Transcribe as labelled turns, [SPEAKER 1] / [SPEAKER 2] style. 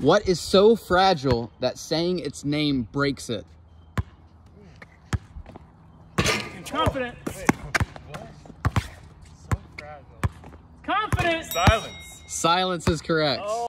[SPEAKER 1] What is so fragile that saying its name breaks it?
[SPEAKER 2] Confidence. Confidence.
[SPEAKER 3] Silence.
[SPEAKER 1] Silence is correct. Oh.